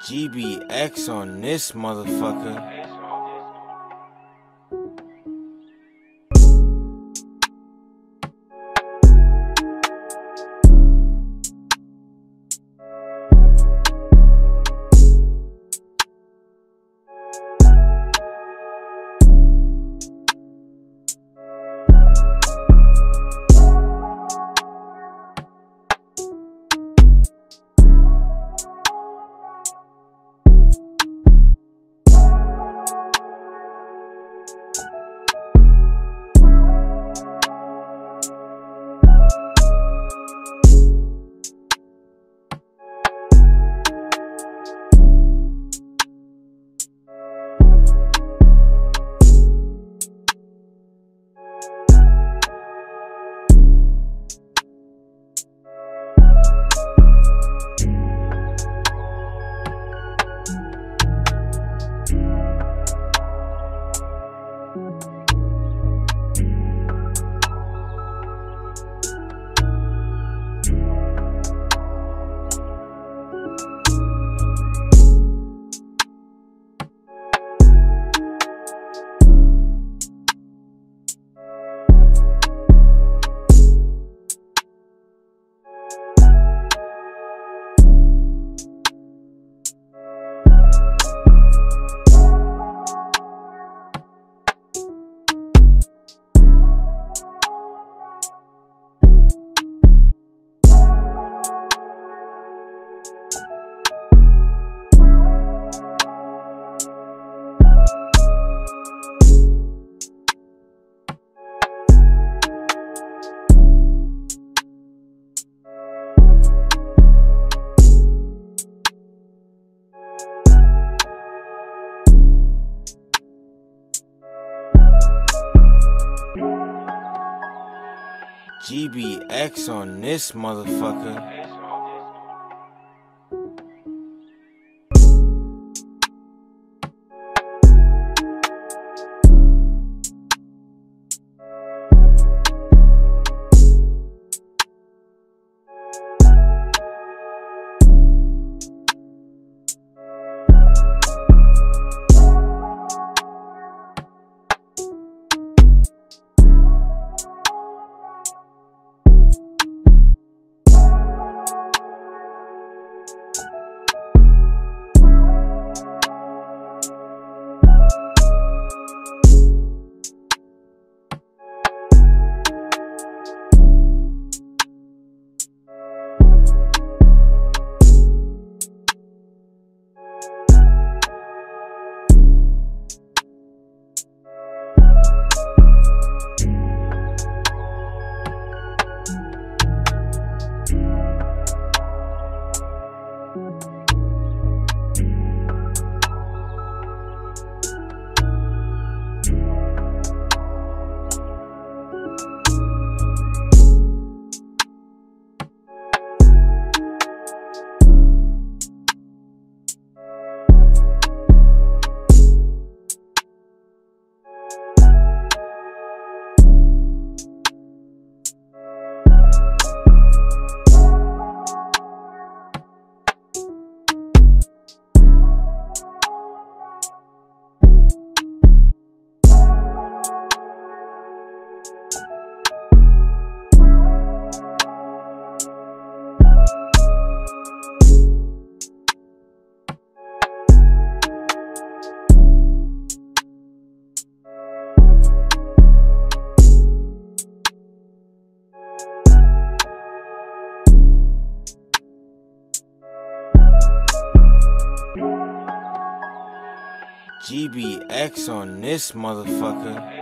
GBX on this motherfucker. GBX on this motherfucker. GBX on this motherfucker.